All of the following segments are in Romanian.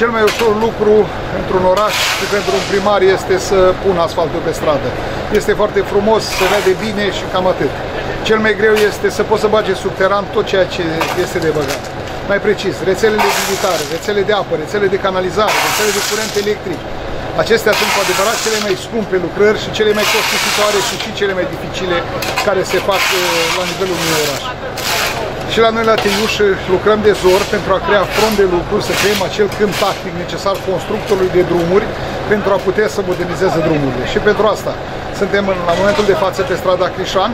Cel mai ușor lucru într-un oraș și pentru un primar este să pună asfaltul pe stradă. Este foarte frumos, se vede bine și cam atât. Cel mai greu este să poți să bage subteran tot ceea ce este de băgat. Mai precis, rețelele militare, rețele de apă, rețele de canalizare, rețele de curent electric. Acestea sunt cu adevărat cele mai scumpe lucrări și cele mai costisitoare și și cele mai dificile care se fac uh, la nivelul unui oraș. Și la noi la Teiuș lucrăm de zor pentru a crea front de lucru, să creăm acel câmp tactic necesar constructorului de drumuri pentru a putea să modernizeze drumurile. Și pentru asta suntem în, la momentul de față pe strada Crișan,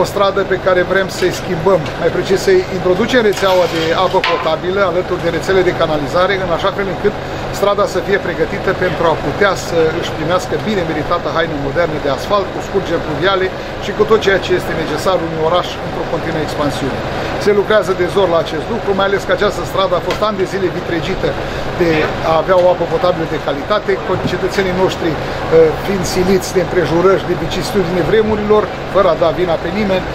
o stradă pe care vrem să-i schimbăm, mai precis să-i introducem rețeaua de apă potabilă alături de rețele de canalizare, în așa fel încât strada să fie pregătită pentru a putea să își primească bine meritată haină moderne de asfalt, cu scurgeri pluviale și cu tot ceea ce este necesar unui oraș într-o continuă expansiune. Se lucrează de zor la acest lucru, mai ales că această stradă a fost ani de zile vitregită de a avea o apă potabilă de calitate, cetățenii noștri uh, fiind siliți de împrejurări, de vicisitudine vremurilor, fără a da vina pe nimeni,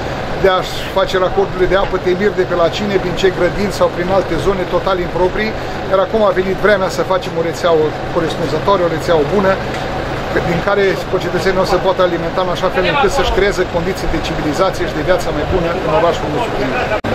de a-și face racordurile de apă temir de pe la cine, prin ce grădini sau prin alte zone total improprii, iar acum a venit vremea să facem o rețea corespunzătoare, o rețea bună, din care cetățenii o să poată alimenta în așa fel încât să-și creeze condiții de civilizație și de viață mai bună în orașul nostru.